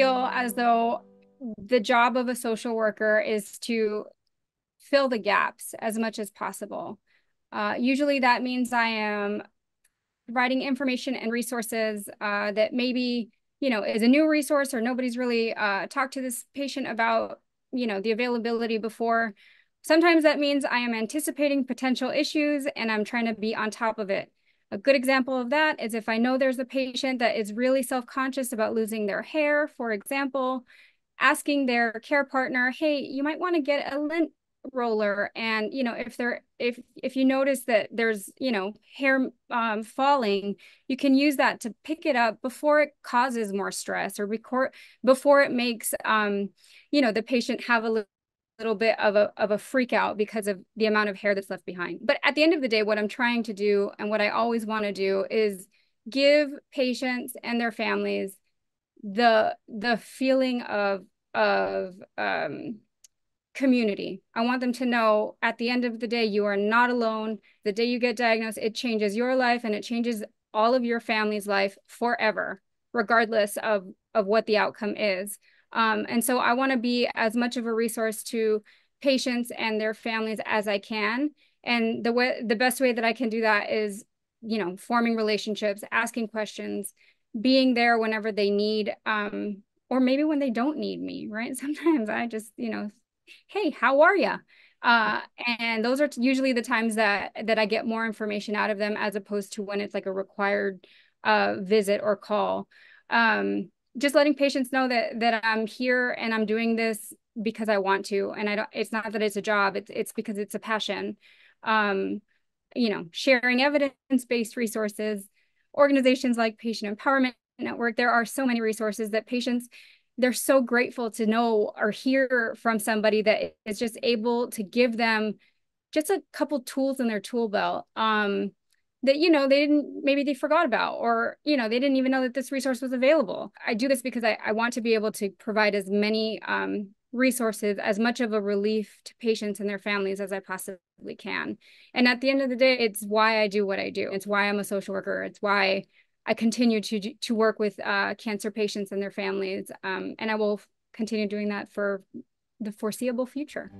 as though the job of a social worker is to fill the gaps as much as possible. Uh, usually that means I am providing information and resources uh, that maybe, you know, is a new resource or nobody's really uh, talked to this patient about, you know, the availability before. Sometimes that means I am anticipating potential issues and I'm trying to be on top of it. A good example of that is if I know there's a patient that is really self-conscious about losing their hair, for example, asking their care partner, hey, you might want to get a lint roller and you know if there if if you notice that there's you know hair um, falling you can use that to pick it up before it causes more stress or record before it makes um you know the patient have a little bit of a of a freak out because of the amount of hair that's left behind but at the end of the day what i'm trying to do and what i always want to do is give patients and their families the the feeling of of um community. I want them to know at the end of the day, you are not alone. The day you get diagnosed, it changes your life and it changes all of your family's life forever, regardless of, of what the outcome is. Um, and so I want to be as much of a resource to patients and their families as I can. And the way the best way that I can do that is, you know, forming relationships, asking questions, being there whenever they need um, or maybe when they don't need me, right? Sometimes I just, you know, hey, how are you? Uh, and those are usually the times that that I get more information out of them as opposed to when it's like a required uh, visit or call. Um, just letting patients know that that I'm here and I'm doing this because I want to, and I don't. It's not that it's a job. It's it's because it's a passion. Um, you know, sharing evidence-based resources, organizations like Patient Empowerment Network. There are so many resources that patients they're so grateful to know or hear from somebody that is just able to give them just a couple tools in their tool belt um, that you know they didn't maybe they forgot about or you know they didn't even know that this resource was available. I do this because i, I want to be able to provide as many um, resources as much of a relief to patients and their families as i possibly can. And at the end of the day it's why i do what i do. It's why i'm a social worker. It's why I continue to to work with uh, cancer patients and their families, um, and I will continue doing that for the foreseeable future.